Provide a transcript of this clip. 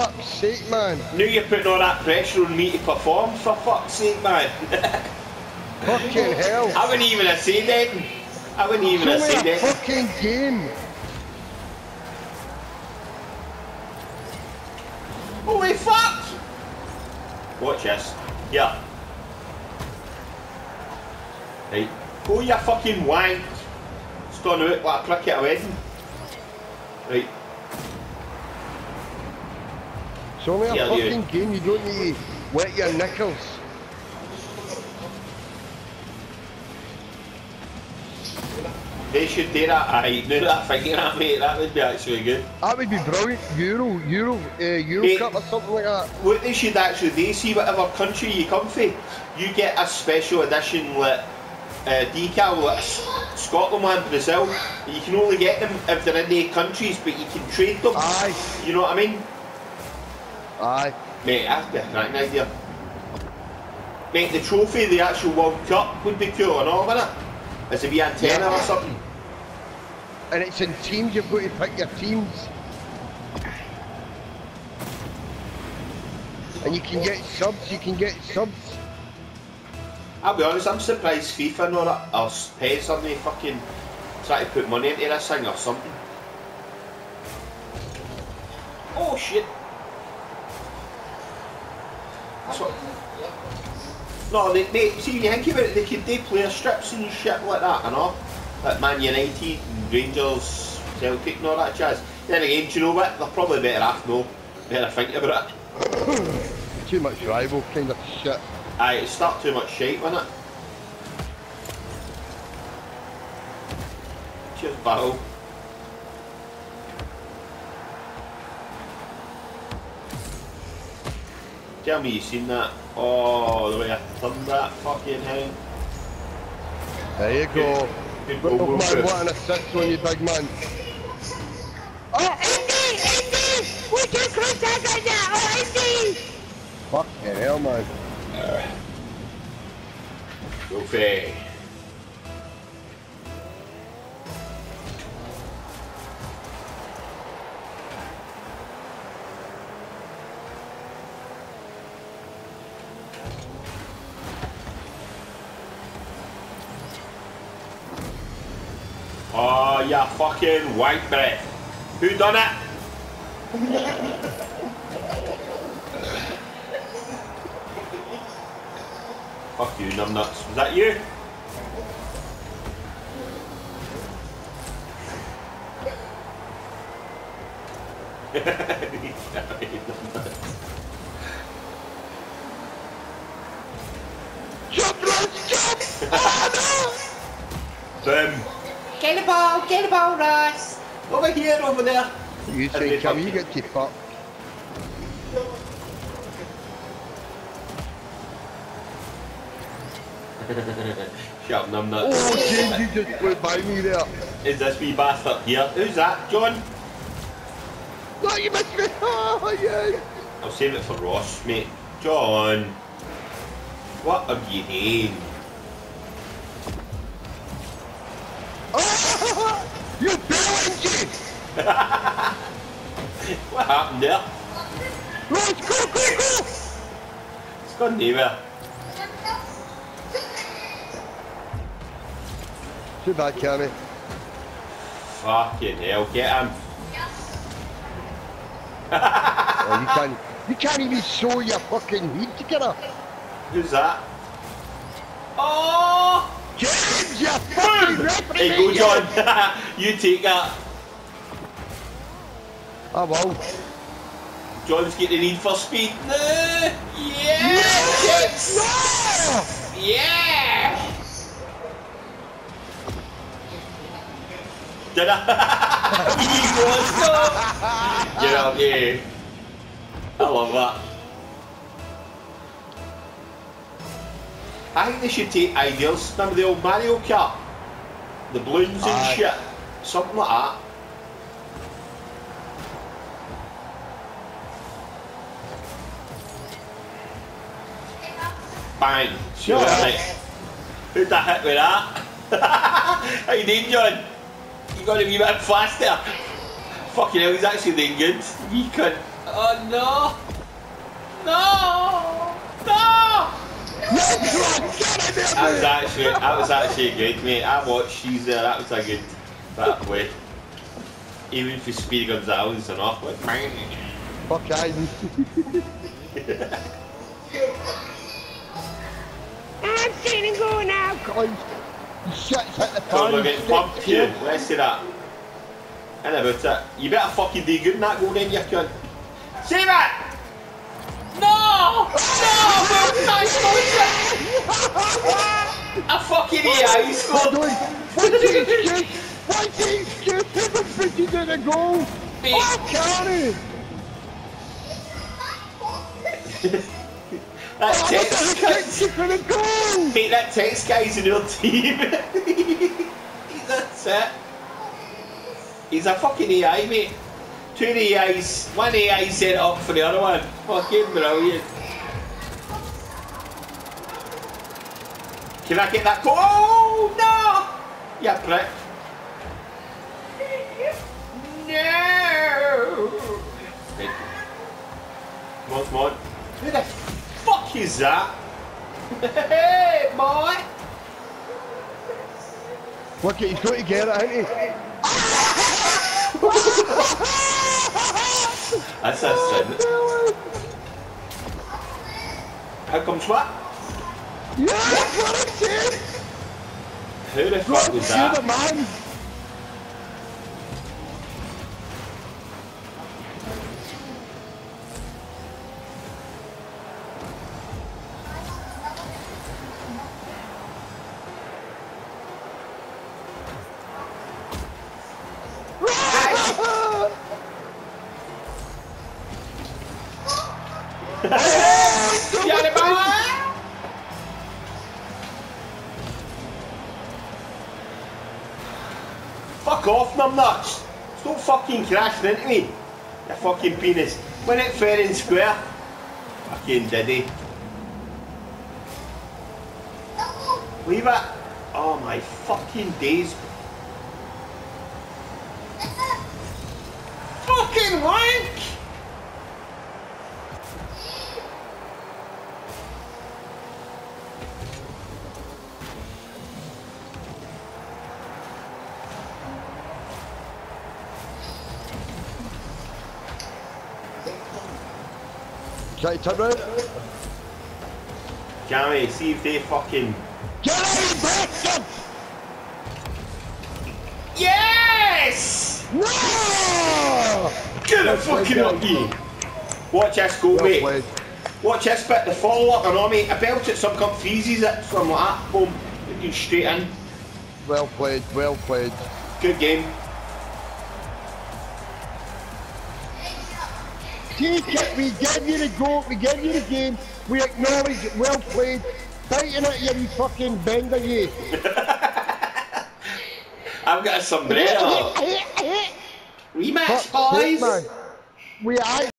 fuck's sake, man. Knew you're putting all that pressure on me to perform, for fuck's sake, man. Fucking hell. I wouldn't even have said that. I wouldn't even have Show said me a that. fucking game. Holy fuck! Watch this. Yeah. Right. Go you fucking wank. It's gone out like a prick at a wedding. Right. Show me a you- fucking game. You don't need to wet your nickels. They should do that. Aye, do that finger at me. That would be actually good. That would be brilliant. Euro, Euro, uh, Euro. Cup or something like that. What they should actually do, see whatever country you come from, you get a special edition like uh, decal like Scotland one, Brazil. You can only get them if they're in the countries, but you can trade them. Aye, You know what I mean? Aye. Mate, that'd be a cracking idea. Mate, the trophy, the actual World Cup would be cool and all, wouldn't it? As a wee antenna Yeah. or something. And it's in teams. You've got to pick your teams. And you can get subs. You can get subs. I'll be honest, I'm surprised FIFA know that, or PES or they fucking try to put money into this thing or something. Oh shit. That's what... No, they, they, see when you think about it, they could do player strips and shit like that and know, Like Man United Rangers, Celtic and all that jazz. Then again, do you know what? They're probably better off no. Better think about it. Too much rival kind of shit. Aye, it start too much shite, wasn't it? Cheers, Barrow. Tell me you seen that. Oh, the way I turned that fucking thing. There you go. Good goal, Little goal, man, what an assist on you, big man. Oh, Andy! Andy! Would you cross that right now? Oh, Andy! Fucking hell, man. Goofy. Oh, ya fucking white breath. Who done it? Fuck you, numbnuts. Was that you? Jump, Ross, jump! oh, no! Boom. Get the ball, get the ball, Ross. Over here, over there. You say, come, you get to fuck. Shut up, numbnuts. Oh, James, you just went by me there. Is this wee bastard here? Who's that, John? No, you missed me. Oh, yeah. I'll save it for Ross, mate. John. What are you doing? Oh, you brilliant, James. What happened there? Ross, go, go, go. It's gone nowhere. Too bad, Cammy. Fucking hell, get him. Oh, you can't, you can't even show your fucking heat together. Who's that? Oh! James, you fucking. Hey, go, John. you take that. I will. John's getting in for speed. No! Yes! No! Yeah! Did I? he was so. Get out here. I love that. I think they should take ideas. Remember the old Mario Kart? The balloons and Aye. shit. Something ah. like that. Bang. Sure, Yeah. right. Who'd that hit with that? How you doing, John? You got to be a bit faster. Fucking hell, he's actually doing good. He could. Oh no! No! No! That was actually that was actually good, mate. I watched she's there. That was a good that way. Even for Speedy Gonzales and off like bang. Fuck Aiden. I'm seeing and go now. God, shit's hit the So fan. we're getting pumped here. Let's see that. And about it. You better fucking do good in that goal then, you cunt. Save it! No! No! Nice A fucking AI What scored! doing? What's the excuse? What's the excuse? Everybody did a goal. Oh, Carney. That Oh, text guy's, the goal? mate, that text guy's in your team. That's it. He's a fucking AI, mate. Two AIs, one EA set up for the other one. Fucking brilliant. Can I get that? Oh, no! Yeah, prick. No! Come on, come on. Who the fuck is that? hey, boy! Look, he's got to get it, ain't he? That's a sin. How comes what? Yeah, that's what I said. Who the fuck was Fuck off, numbnuts! Stop fucking crashing into me! You fucking penis. Win it fair and square. Fucking diddy. Leave it. Oh my fucking days. Fucking wank! To turn around. Jamie, see if they fucking. Get out, bastard! Yes! No! Get it fucking up, you! Watch this go, Well mate. played. Watch this bit, the follow up, and on me. A belt at some cup freezes it from like that. Boom. Straight in. Well played, well played. Good game. Take it, we give you the goal, we give you the game, we acknowledge it, well played. Fighting at you, you fucking bender, you. I've got a sombrero. Rematch, boys. We, I,